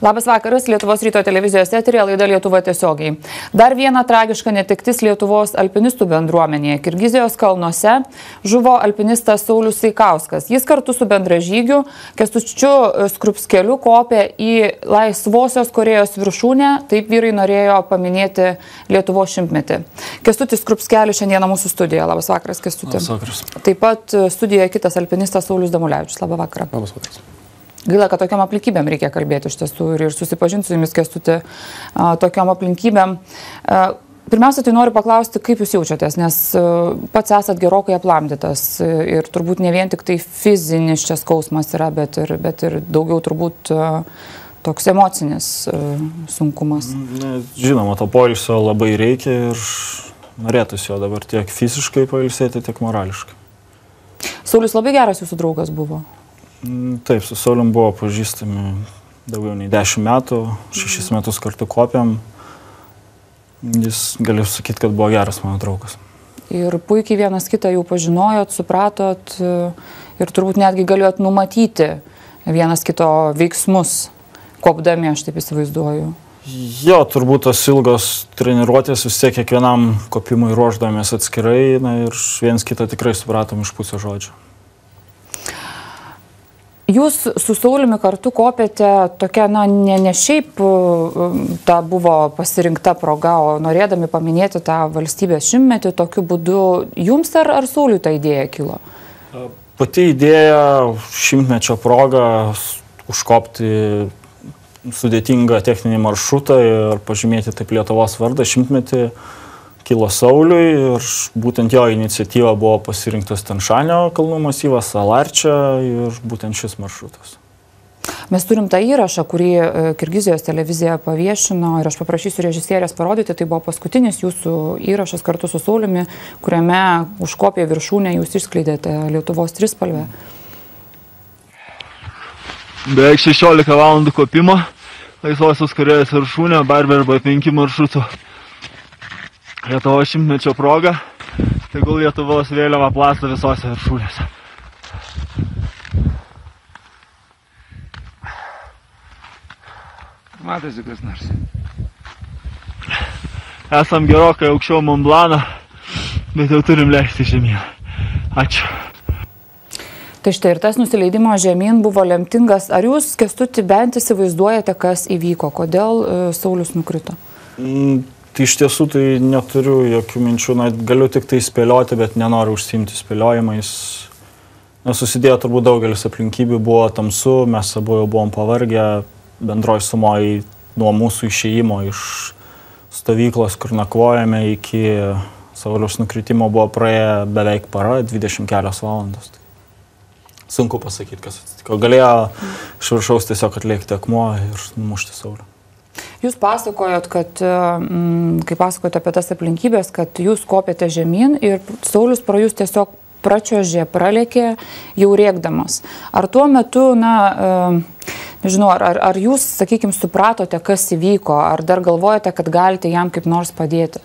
Labas vakaras, Lietuvos ryto televizijos eterija laida Lietuva tiesiogiai. Dar viena tragiška netektis Lietuvos alpinistų bendruomenėje. Kirgizijos kalnuose žuvo alpinistas Saulis Saikauskas. Jis kartu su bendražygiu Kestučiu Skrupskeliu kopė į Laisvosios Korejos viršūnę. Taip vyrai norėjo paminėti Lietuvos šimtmetį. Kestutis Skrupskelis šiandieną mūsų studijoje. Labas vakaras, Kestutis. Labas vakaras. Taip pat studijoje kitas alpinistas Saulis Damulevičius. Labas vakaras. Labas vakaras. Gaila, kad tokiam aplinkybėm reikia kalbėti iš tiesų ir, ir susipažinti su jumis kestuti tokiam aplinkybėm. Pirmiausia, tai noriu paklausti, kaip jūs jaučiatės, nes pats esat gerokai aplamdytas ir turbūt ne vien tik tai fizinis čia skausmas yra, bet ir, bet ir daugiau turbūt toks emocinis sunkumas. Na, žinoma, to poilsio labai reikia ir norėtųsi jo dabar tiek fiziškai pailsėti, tiek morališkai. Saulis labai geras jūsų draugas buvo. Mm, taip, su Saulim buvo pažįstami daugiau nei 10 metų, 6 metus kartu kopiam. Jis, galiu sakyti, kad buvo geras mano draugas. Ir puikiai vienas kitą jau pažinojot, supratot ir turbūt netgi galėjot numatyti vienas kito veiksmus, kopdami, aš taip įsivaizduoju. Jo, turbūt tos ilgos treniruotės vis tiek kiekvienam kopimui ruoždamės atskirai na, ir viens kitą tikrai supratom iš pusę žodžio. Jūs su Saulimi kartu kopėte tokia, na, ne, ne šiaip um, ta buvo pasirinkta proga, o norėdami paminėti tą valstybės šimtmetį, tokiu būdu jums ar, ar Sauliui ta idėja kilo? Pati idėja šimtmečio proga užkopti sudėtingą techninį maršrutą ir pažymėti taip Lietuvos vardą šimtmetį kilo Sauliui ir būtent jo iniciatyva buvo pasirinktas Tanšanio kalnų masyvas, Alarčia ir būtent šis maršrutas. Mes turim tą įrašą, kurį e, Kirgizijos televizija paviešino ir aš paprašysiu režisierės parodyti, tai buvo paskutinis jūsų įrašas kartu su Saulimi, kuriame užkopė viršūnę jūs išskleidėte Lietuvos trispalvę. Beveik 16 valandų kopimo, laisvosios Korejos viršūnė, Barberba 5 maršrutų. Lietuvos šimtmečio proga, tegul Lietuvos vėliava plasta visose viršūnėse. Matosi kas nors. Esam gerokai aukščiau Montblano, bet jau turim leisti žemyn. Ačiū. Tai štai ir tas nusileidimo žemyn buvo lemtingas. Ar jūs, kestuti, bent įsivaizduojate, kas įvyko, kodėl uh, Saulis nukrito? Mm, tai iš tiesų tai neturiu jokių minčių, na, galiu tik tai spėlioti, bet nenoriu užsimti spėliojimais. Nesusidėjo turbūt daugelis aplinkybių, buvo tamsu, mes abu jau buvom pavargę, bendroji sumoji nuo mūsų išėjimo iš stovyklos, kur nakvojame, iki Sauliaus nukritimo buvo praėję beveik para, 20 kelios valandos. Sunku pasakyti, kas atsitiko. Galėjo iš viršaus tiesiog atliekti akmuo ir numušti Saulę. Jūs pasakojot, kad, mm, kai pasakojot apie tas aplinkybės, kad jūs kopėte žemyn ir Saulis pro jūs tiesiog pračiožė, pralėkė jau rėkdamas. Ar tuo metu, na, nežinau, ar, ar, ar jūs, sakykime, supratote, kas įvyko, ar dar galvojate, kad galite jam kaip nors padėti?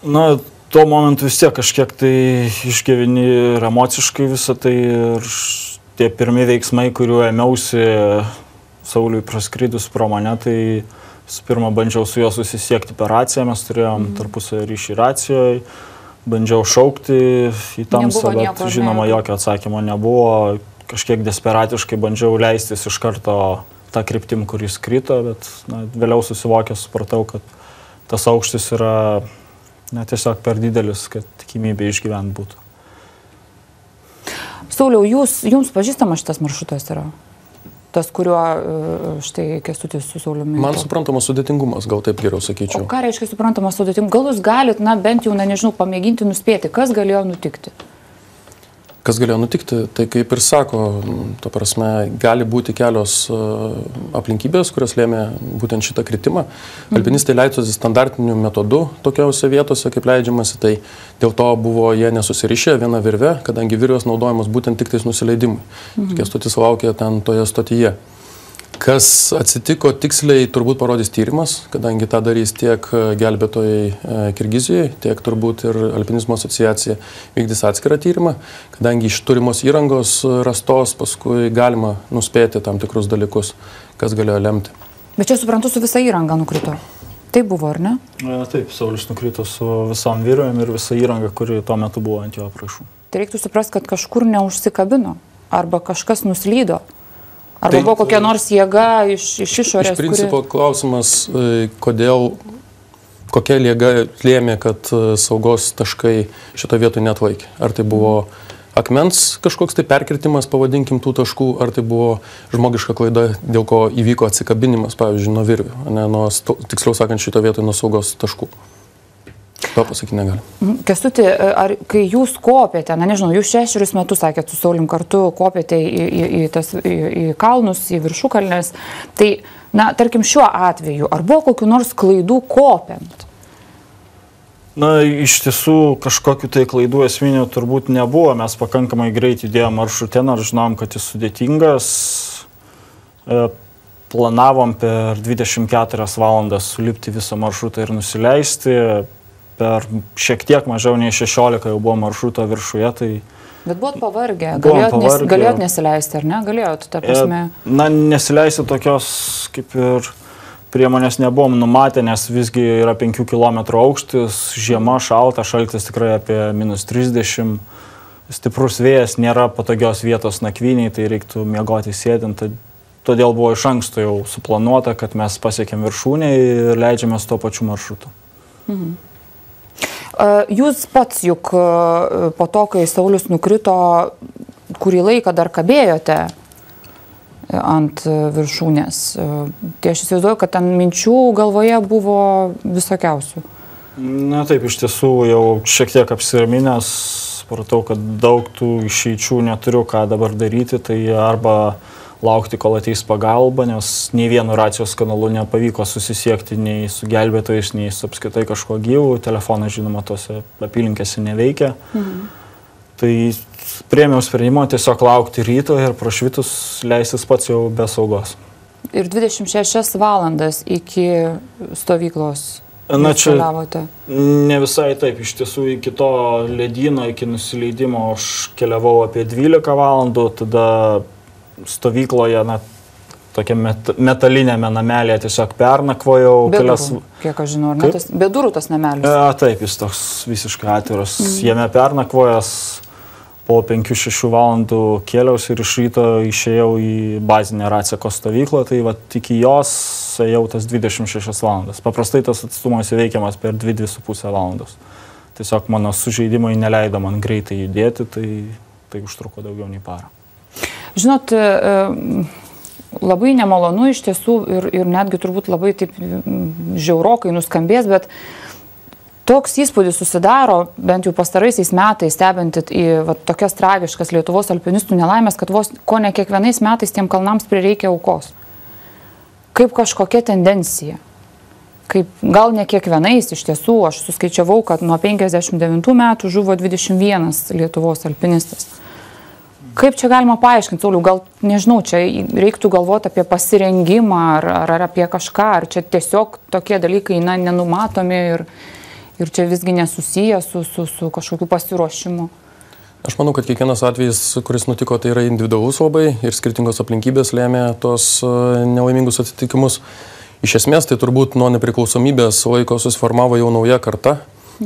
Na, tuo momentu vis tiek kažkiek tai išgyveni ir emociškai visą tai ir tie pirmie veiksmai, kuriuo ėmiausi Sauliui praskridus pro mane, tai visų pirma bandžiau su juo susisiekti per raciją, mes turėjom mm. tarpusą ryšį racijoje, bandžiau šaukti į tamsą, bet nieko, žinoma, ne. jokio atsakymo nebuvo, kažkiek desperatiškai bandžiau leistis iš karto tą kryptim, kur jis krito, bet na, vėliau susivokęs supratau, kad tas aukštis yra na, tiesiog per didelis, kad tikimybė išgyventi būtų. Sauliau, jūs, jums pažįstamas šitas maršrutas yra? Tas, kuriuo štai kestutis su Sauliumi. Man suprantamas sudėtingumas, gal taip geriau sakyčiau. O ką reiškia suprantamas sudėtingumas? Gal jūs galit, na, bent jau, na, nežinau, pamėginti nuspėti, kas galėjo nutikti? Kas galėjo nutikti, tai kaip ir sako, to prasme, gali būti kelios aplinkybės, kurios lėmė būtent šitą kritimą. Mhm. Alpinistai leidosi standartiniu metodu tokiausiose vietose, kaip leidžiamasi, tai dėl to buvo jie nesusirišę viena virve, kadangi virvės naudojamos būtent tik tais nusileidimui. Mhm. Kestutis laukė ten toje stotyje. Kas atsitiko tiksliai, turbūt parodys tyrimas, kadangi tą darys tiek e, gelbėtojai e, Kirgizijoje, tiek turbūt ir Alpinizmo asociacija vykdys atskirą tyrimą, kadangi iš turimos įrangos rastos paskui galima nuspėti tam tikrus dalykus, kas galėjo lemti. Bet čia suprantu, su visa įranga nukrito. Tai buvo, ar ne? Taip, Saulis nukrito su visom virvėm ir visa įranga, kuri tuo metu buvo ant jo aprašų. Tai reiktų suprasti, kad kažkur neužsikabino arba kažkas nuslydo. Arba tai, buvo kokia nors jėga iš, iš išorės. Iš principo kuri... klausimas, e, kodėl, kokia jėga lėmė, kad e, saugos taškai šito vietoje netvaikė. Ar tai buvo akmens kažkoks tai perkirtimas, pavadinkim tų taškų, ar tai buvo žmogiška klaida, dėl ko įvyko atsikabinimas, pavyzdžiui, nuo virvių, ne nuo, tiksliau sakant, šito vietoje nuo saugos taškų. To pasakyti negaliu. Mhm. Kestuti, ar kai jūs kopėte, na nežinau, jūs šešerius metus, sakėt, su Saulim kartu kopėte į, į, į, tas, į, į kalnus, į viršukalnės, tai, na, tarkim, šiuo atveju, ar buvo kokiu nors klaidų kopiant? Na, iš tiesų kažkokiu tai klaidų esminių turbūt nebuvo, mes pakankamai greit judėjome maršrutę, nors žinom, kad jis sudėtingas. E, planavom per 24 valandas sulipti visą maršrutą ir nusileisti per šiek tiek mažiau nei 16 jau buvo maršruto viršuje. Tai Bet buvot pavargę, galėjot, pavargę. Nes, galėjot nesileisti, ar ne? Galėjot, ta prasme. E, na, nesileisti tokios kaip ir priemonės nebuvom numatę, nes visgi yra 5 km aukštis, žiema šalta, šaltis tikrai apie minus 30, stiprus vėjas, nėra patogios vietos nakvyniai, tai reiktų miegoti sėdint. Todėl buvo iš anksto jau suplanuota, kad mes pasiekėm viršūnę ir leidžiamės tuo pačiu maršrutu. Mhm. Jūs pats juk po to, kai Saulis nukrito, kurį laiką dar kabėjote ant viršūnės. Tai aš įsivaizduoju, kad ten minčių galvoje buvo visokiausių. Na taip, iš tiesų jau šiek tiek apsiraminęs, supratau, kad daug tų išeičių neturiu ką dabar daryti, tai arba laukti, kol ateis pagalba, nes nei vienu racijos kanalu nepavyko susisiekti nei su gelbėtojais, nei su apskaitai kažkuo gyvu, telefonas žinoma tose apylinkėse neveikia. Mhm. Tai priemiau sprendimą tiesiog laukti ryto ir prašvitus leistis pats jau be saugos. Ir 26 valandas iki stovyklos Na čia ne visai taip, iš tiesų iki to ledino, iki nusileidimo aš keliavau apie 12 valandų, tada stovykloje, na, tokia met, metalinėme namelėje tiesiog pernakvojau. Be kelias... durų, kiek aš žinau, ne? Tas, be durų tas namelis. E, taip, jis toks visiškai atviras. Mm. Jame pernakvojęs po 5-6 valandų kėliausi ir iš ryto išėjau į bazinę Ratseko stovyklą, tai va iki jos ėjau tas 26 valandas. Paprastai tas atstumas įveikiamas per 2-2,5 valandos. Tiesiog mano sužeidimai neleido man greitai judėti, tai, tai užtruko daugiau nei parą. Žinot, e, labai nemalonu iš tiesų ir, ir netgi turbūt labai taip žiaurokai nuskambės, bet toks įspūdis susidaro, bent jau pastaraisiais metais, stebint į va, tokias tragiškas Lietuvos alpinistų nelaimės, kad vos ko ne kiekvienais metais tiem kalnams prireikia aukos. Kaip kažkokia tendencija. Kaip gal ne kiekvienais, iš tiesų, aš suskaičiavau, kad nuo 59 metų žuvo 21 Lietuvos alpinistas. Kaip čia galima paaiškinti, Sauliu, gal nežinau, čia reiktų galvoti apie pasirengimą ar, ar, ar apie kažką, ar čia tiesiog tokie dalykai na, nenumatomi ir, ir čia visgi nesusiję su, su, su kažkokiu pasiruošimu. Aš manau, kad kiekvienas atvejis, kuris nutiko, tai yra individualus labai ir skirtingos aplinkybės lėmė tos e, nelaimingus atsitikimus. Iš esmės, tai turbūt nuo nepriklausomybės laiko susiformavo jau nauja karta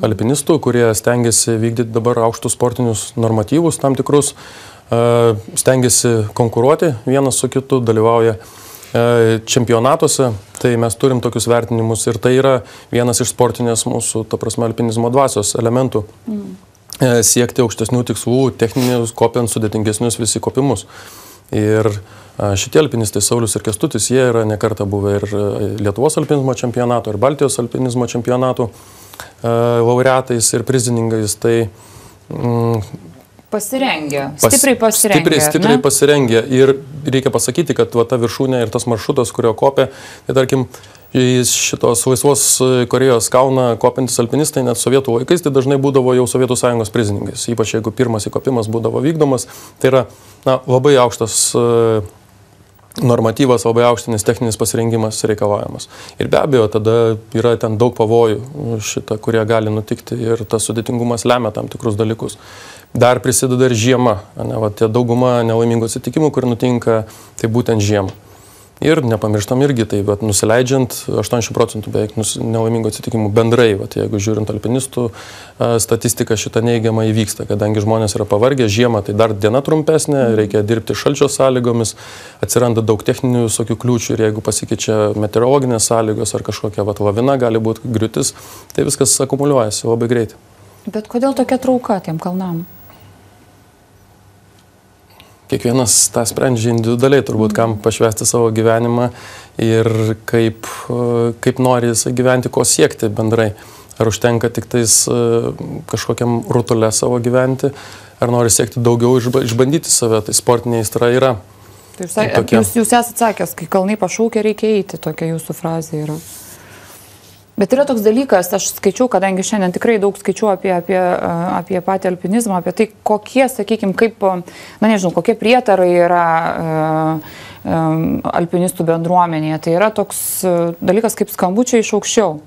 alpinistų, kurie stengiasi vykdyti dabar aukštus sportinius normatyvus tam tikrus, stengiasi konkuruoti vienas su kitu, dalyvauja čempionatuose, tai mes turim tokius vertinimus ir tai yra vienas iš sportinės mūsų, ta prasme, alpinizmo dvasios elementų. Mm. Siekti aukštesnių tikslų, techninius, kopiant sudėtingesnius visi kopimus. Ir šitie alpinistai Saulis ir Kestutis, jie yra nekarta buvę ir Lietuvos alpinizmo čempionato, ir Baltijos alpinizmo čempionato laureatais ir prizininkais. Tai mm, Pasirengę, stipriai pasirengę. Stipriai, stipriai pasirengę. Ir reikia pasakyti, kad va, ta viršūnė ir tas maršrutas, kurio kopė, tai tarkim, šitos laisvos Korejos kalną kopintis alpinistai net sovietų laikais, tai dažnai būdavo jau Sovietų sąjungos prizininkais. Ypač jeigu pirmas įkopimas būdavo vykdomas, tai yra na, labai aukštas normatyvas labai aukštinis techninis pasirengimas reikalaujamas. Ir be abejo, tada yra ten daug pavojų šitą, kurie gali nutikti ir tas sudėtingumas lemia tam tikrus dalykus. Dar prisideda ir žiema, ne, va, tie dauguma nelaimingų atsitikimų, kur nutinka, tai būtent žiema. Ir nepamirštam irgi, tai bet nusileidžiant 80 procentų beveik nelaimingų atsitikimų bendrai, vat, jeigu žiūrint alpinistų statistiką šitą neigiamą įvyksta, kadangi žmonės yra pavargę, žiemą tai dar diena trumpesnė, reikia dirbti šalčio sąlygomis, atsiranda daug techninių visokių kliūčių ir jeigu pasikeičia meteorologinės sąlygos ar kažkokia vat, lavina gali būti griūtis, tai viskas akumuliuojasi labai greitai. Bet kodėl tokia trauka tiem kalnam? Kiekvienas tą sprendžia individualiai, turbūt kam pašvesti savo gyvenimą ir kaip, kaip nori jisai gyventi, ko siekti bendrai. Ar užtenka tik tais e, kažkokiam rutulė savo gyventi, ar nori siekti daugiau, išbandyti save, tai sportinė įstra yra. Tai jūs, jūs, jūs esate sakęs, kai kalnai pašaukia, reikia eiti, tokia jūsų frazė yra. Bet yra toks dalykas, aš skaičiau, kadangi šiandien tikrai daug skaičiau apie, apie, apie patį alpinizmą, apie tai, kokie, sakykime, kaip, na nežinau, kokie prietarai yra alpinistų bendruomenėje. Tai yra toks dalykas kaip skambučiai iš aukščiau.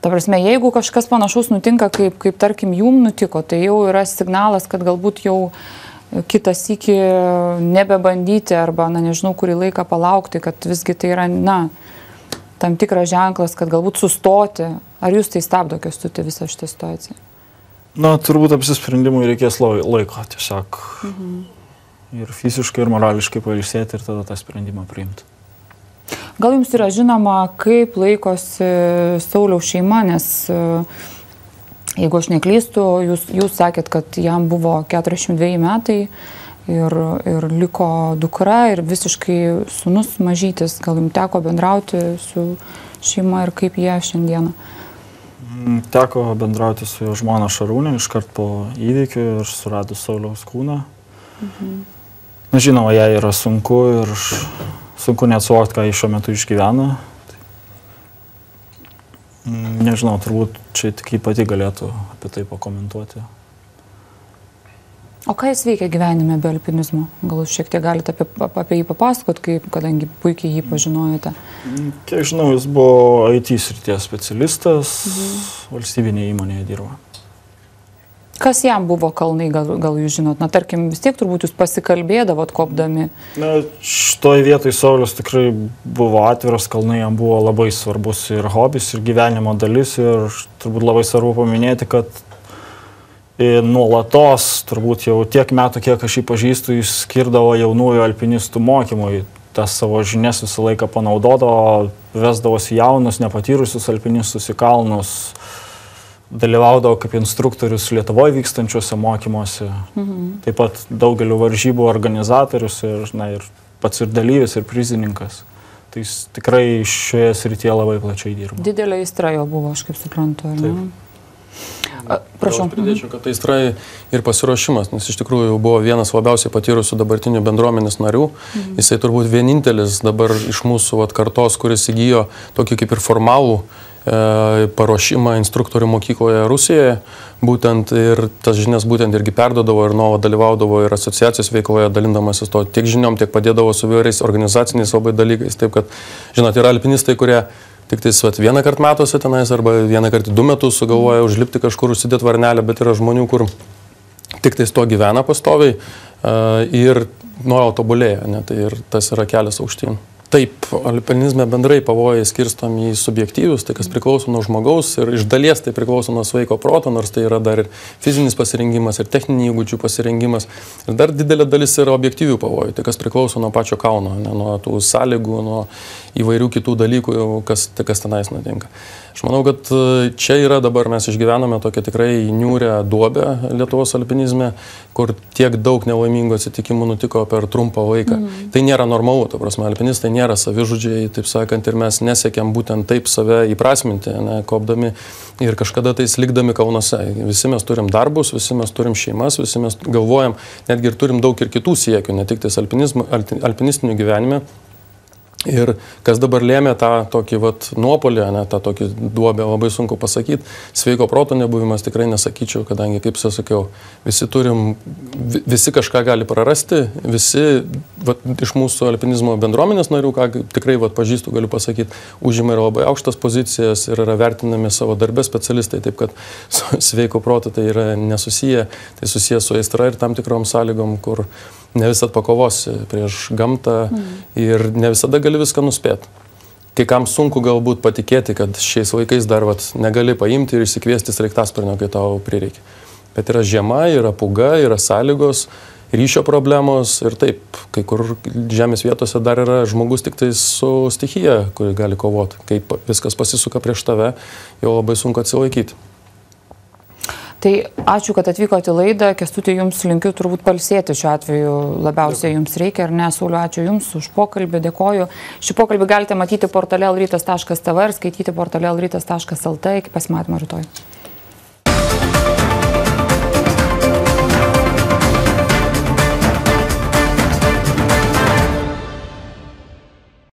Ta prasme, jeigu kažkas panašaus nutinka, kaip, kaip tarkim jum nutiko, tai jau yra signalas, kad galbūt jau kitas iki nebebandyti arba, na nežinau, kurį laiką palaukti, kad visgi tai yra, na, tam tikras ženklas, kad galbūt sustoti. Ar jūs tai stabdo, kestuti visą šitą situaciją? Na, turbūt apsisprendimui reikės laiko tiesiog. Mhm. Ir fiziškai, ir morališkai pailsėti ir tada tą sprendimą priimti. Gal jums yra žinoma, kaip laikosi Sauliaus šeima, nes jeigu aš neklystu, jūs, jūs sakėt, kad jam buvo 42 metai, ir, ir liko dukra ir visiškai sunus mažytis. Gal jums teko bendrauti su šeima ir kaip jie šiandieną? Mm, teko bendrauti su jo žmona Šarūnė iškart po įvykių ir suradus Sauliaus kūną. Mhm. Na žinoma, jai yra sunku ir sunku net suvokti, ką jis šiuo metu išgyvena. Mm, nežinau, turbūt čia tik jį pati galėtų apie tai pakomentuoti. O ką jis veikia gyvenime be alpinizmo? Gal jūs šiek tiek galite apie, apie jį papasakot, kaip, kadangi puikiai jį pažinojote? Kiek žinau, jis buvo IT srities specialistas, mhm. valstybinėje įmonėje dirba. Kas jam buvo kalnai, gal, gal jūs žinot? Na, tarkim, vis tiek turbūt jūs pasikalbėdavot kopdami. Na, šitoje vietoje Saulis tikrai buvo atviras, kalnai jam buvo labai svarbus ir hobis, ir gyvenimo dalis. Ir turbūt labai svarbu paminėti, kad nuolatos, turbūt jau tiek metų, kiek aš jį pažįstu, jis skirdavo jaunųjų alpinistų mokymui. Tas savo žinias visą laiką panaudodavo, vesdavosi jaunus, nepatyrusius alpinistus į kalnus, dalyvaudavo kaip instruktorius Lietuvoje vykstančiuose mokymuose. Mhm. Taip pat daugeliu varžybų organizatorius ir, na, ir pats ir dalyvis, ir prizininkas. Tai jis tikrai šioje srityje labai plačiai dirba. Didelė įstra jo buvo, aš kaip suprantu. Taip. Prašau. Aš pridėčiau, kad tai aistra ir pasiruošimas, nes iš tikrųjų buvo vienas labiausiai patyrusių dabartinių bendruomenės narių. Mhm. Jisai turbūt vienintelis dabar iš mūsų vat, kartos, kuris įgyjo tokį kaip ir formalų e, paruošimą instruktorių mokykloje Rusijoje. Būtent ir tas žinias būtent irgi perdodavo ir nuolat dalyvaudavo ir asociacijos veikloje, dalindamasis to tiek žiniom, tiek padėdavo su vyriais organizaciniais labai dalykais. Taip kad, žinot, yra alpinistai, kurie tik tais vat, vieną kartą metuose tenais arba vieną kartą du metus sugalvoja užlipti kažkur, užsidėti varnelę, bet yra žmonių, kur tik tais to gyvena pastoviai uh, ir nuolat tobulėja, tai ir tas yra kelias aukštyn. Taip, alpinizme bendrai pavojai skirstomi į subjektyvius, tai kas priklauso nuo žmogaus ir iš dalies tai priklauso nuo sveiko proto, nors tai yra dar ir fizinis pasirengimas, ir techninių įgūdžių pasirengimas. Ir dar didelė dalis yra objektyvių pavojų, tai kas priklauso nuo pačio kalno, ne, nuo tų sąlygų, nuo įvairių kitų dalykų, kas, tai kas tenais nutinka. Aš manau, kad e, čia yra dabar mes išgyvename tokią tikrai niūrę duobę Lietuvos alpinizme, kur tiek daug nelaimingų atsitikimų nutiko per trumpą laiką. Mm. Tai nėra normalu, ta prasme, alpinistai nėra savižudžiai, taip sakant, ir mes nesiekiam būtent taip save įprasminti, ne, kopdami ir kažkada tais likdami kalnuose. Visi mes turim darbus, visi mes turim šeimas, visi mes galvojam, netgi ir turim daug ir kitų siekių, ne tik tais alpinistinių gyvenime Ir kas dabar lėmė tą tokį vat, nuopolį, ne, tą tokį duobę, labai sunku pasakyti. Sveiko proto nebuvimas tikrai nesakyčiau, kadangi, kaip sakiau, visi turim, visi kažką gali prarasti, visi vat, iš mūsų alpinizmo bendruomenės narių, ką tikrai vat, pažįstu, galiu pasakyti, užima ir labai aukštas pozicijas ir yra vertinami savo darbę specialistai, taip kad sveiko proto tai yra nesusiję, tai susiję su aistra ir tam tikrom sąlygom, kur ne visat pakovosi prieš gamtą mm. ir ne visada gali viską nuspėti. Kai kam sunku galbūt patikėti, kad šiais laikais dar vat, negali paimti ir išsikviesti sraigtasparnio, kai tau prireikia. Bet yra žiema, yra puga, yra sąlygos, ryšio problemos ir taip, kai kur žemės vietose dar yra žmogus tik tai su stichija, kuri gali kovoti. Kai viskas pasisuka prieš tave, jau labai sunku atsilaikyti. Tai ačiū, kad atvykote į laidą. Kestutė, jums linkiu turbūt palsėti šiuo atveju labiausiai jums reikia, ar ne, Sauliu, ačiū Jums už pokalbį, dėkoju. Šį pokalbį galite matyti portale lrytas.tv ir skaityti portale lrytas.lt. Iki pasimatymo rytoj.